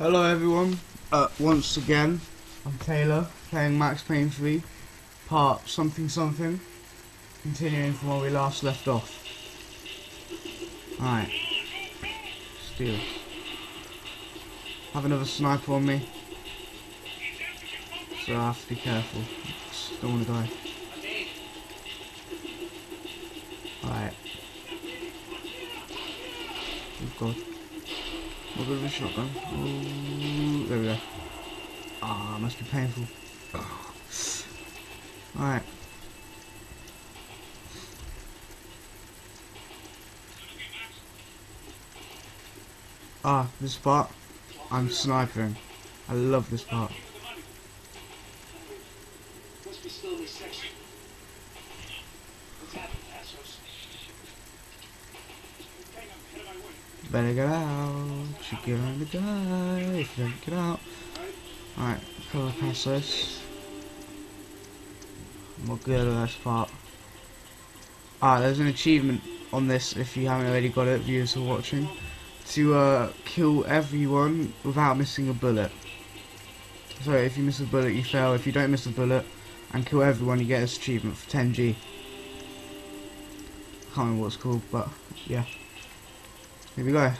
Hello everyone, uh, once again, I'm Taylor, playing Max Payne 3, part something something, continuing from where we last left off. Alright, steal. Have another sniper on me, so I have to be careful, Just don't want to die. Alright. Oh god. What good of a shotgun? Ooh, there we go. Ah, must be painful. Alright. Ah, this part. I'm sniping. I love this part. Must be still in this section. What's happened, Passos? Okay, I'm head of my way. Better get out. You're gonna die if you don't get out. Alright, cover Passos. I'm not good at this part. Ah, there's an achievement on this if you haven't already got it, viewers are watching. To uh, kill everyone without missing a bullet. So if you miss a bullet you fail, if you don't miss a bullet and kill everyone you get this achievement for 10g. Can't remember what it's called, but yeah. Here we go.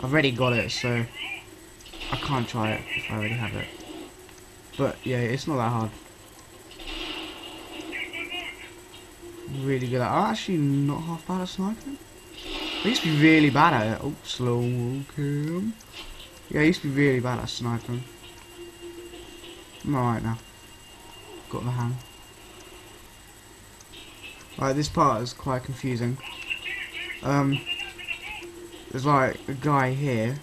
I've already got it, so I can't try it if I already have it. But yeah, it's not that hard. Really good at I'm actually not half bad at sniping. I used to be really bad at it. Oh, slow cam. Yeah, I used to be really bad at sniping. I'm alright now. Got the hang. Right, this part is quite confusing. Um, there's like a guy here,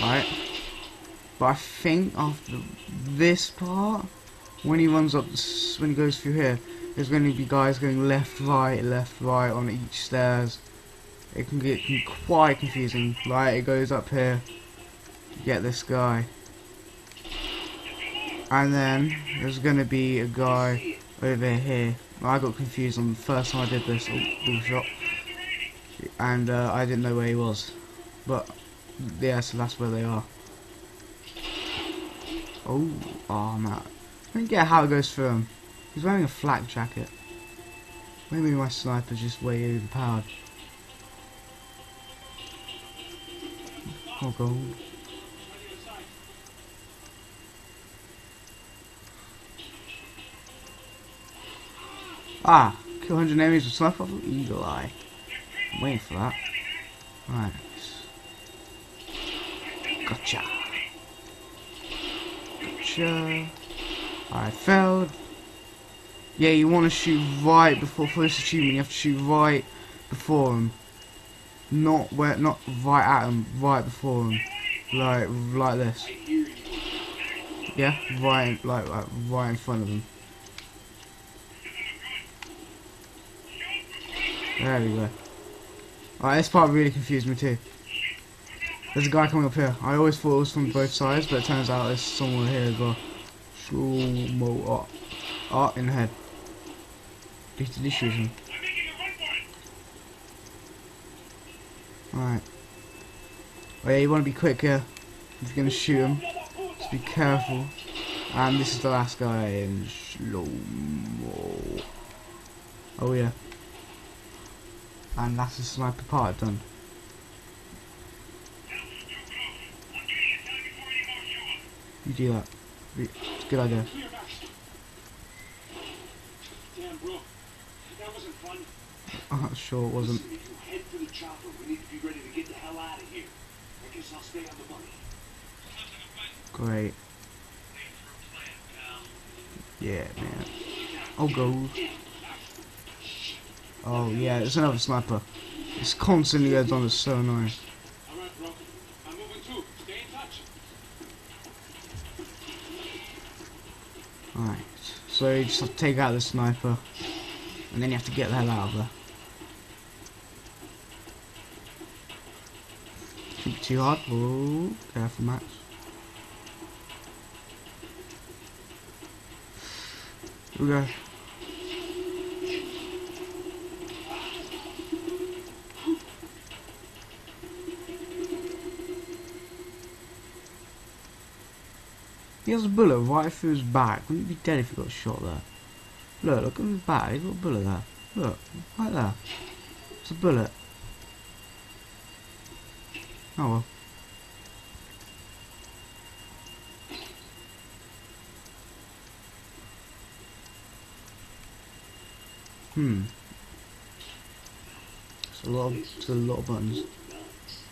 right? But I think after this part, when he runs up, when he goes through here, there's going to be guys going left, right, left, right on each stairs. It can get quite confusing. Like it goes up here, get this guy, and then there's going to be a guy over here. I got confused on the first time I did this. Oh, shot and uh, I didn't know where he was. But yeah, so that's where they are. Oh, oh man, I don't get how it goes through him. He's wearing a flak jacket. Maybe my sniper's just way overpowered. Oh god. Ah, kill 100 enemies with sniper? Eagle eye. I'm waiting for that. Right. Gotcha. Gotcha. I failed. Yeah, you want to shoot right before first achievement. You have to shoot right before him. Not where, not right at him. Right before him. Like, like this. Yeah, right, like, like right in front of him. There we go. Alright, this part really confused me too. There's a guy coming up here. I always thought it was from both sides, but it turns out there's someone here as well. Slow-mo art. Art in the head. Did he shoot him? Alright. Oh yeah, you want to be quick here. If you're going to shoot him, just be careful. And this is the last guy in slow-mo. Oh yeah. And that's the sniper part done. You do that. It's a good idea. Damn, bro. That wasn't fun. Uh, sure it wasn't. Listen, if you head for the chopper, we need to be ready to get the hell out of here. I guess I'll stay on the. Great. Yeah, man. Oh, gold. Oh, yeah, it's another sniper. It's constantly goes on, it's so annoying. All right. I'm moving too. Stay in touch. So you just have to take out the sniper. And then you have to get the hell out of there. Shoot too hard. Oh, careful, Max. Here we go. He has a bullet right through his back. Wouldn't he be dead if he got shot there? Look, look at his back. He's got a bullet there. Look, right there. It's a bullet. Oh well. Hmm. It's a lot of, it's a lot of buttons.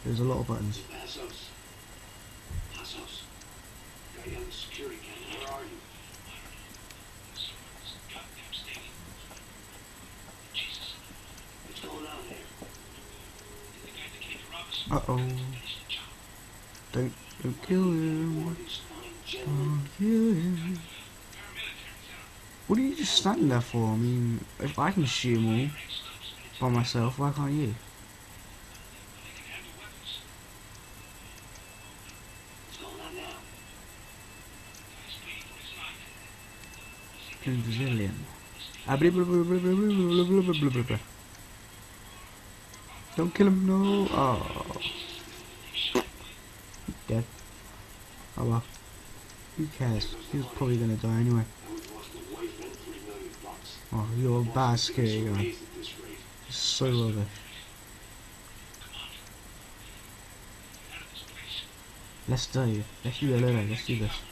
There's a lot of buttons. Camera. Where are you? Uh oh. Don't, don't kill him. Don't kill him. What are you just standing there for? I mean, if I can shoot them all by myself, why can't you? Blah. Don't kill him, no. Oh. Dead. Oh well. Who cares? He was probably gonna die anyway. Oh, you're a bad scary guy. So rubbish. Let's do it. Let's do it. Let's do this.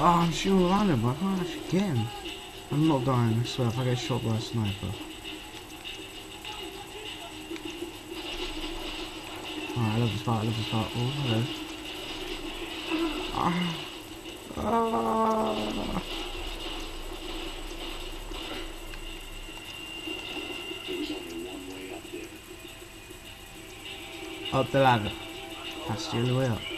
Oh, I'm shooting around him, but I can't actually get him. I'm not dying, I swear, if I get shot by a sniper. Alright, I love this part, I love this part. Oh, hello. Ah. Ah. Up the ladder. That's the only way up.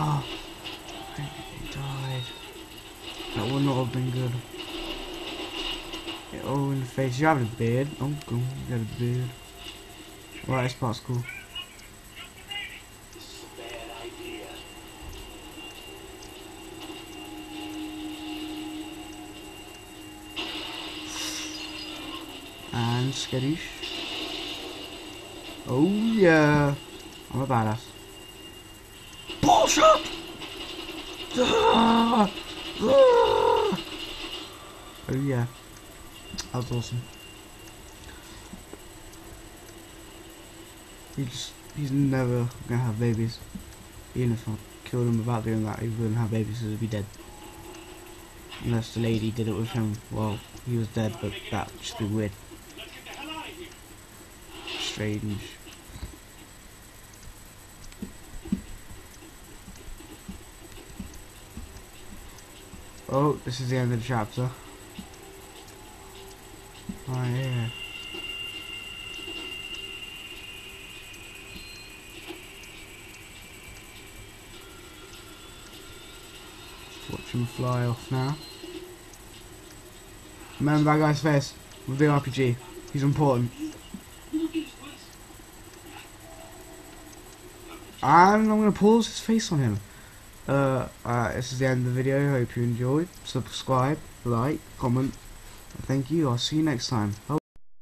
Have been good. Yeah, oh, in the face. You have a beard. Oh, cool. You got a beard. Right, this part's cool. And skadoosh. Oh yeah. I'm a badass. Bullshit! Ah! Ah! Oh yeah. That was awesome. He just, he's never gonna have babies. Even if I killed him without doing that, he wouldn't have babies, so he'd be dead. Unless the lady did it with him. Well, he was dead, but that would just be weird. Strange. Oh, this is the end of the chapter. Oh yeah. Watch him fly off now. Remember that guy's face with the RPG. He's important. And I'm gonna pause his face on him. Uh, uh, this is the end of the video. Hope you enjoyed. Subscribe, like, comment. Thank you. I'll see you next time. Bye.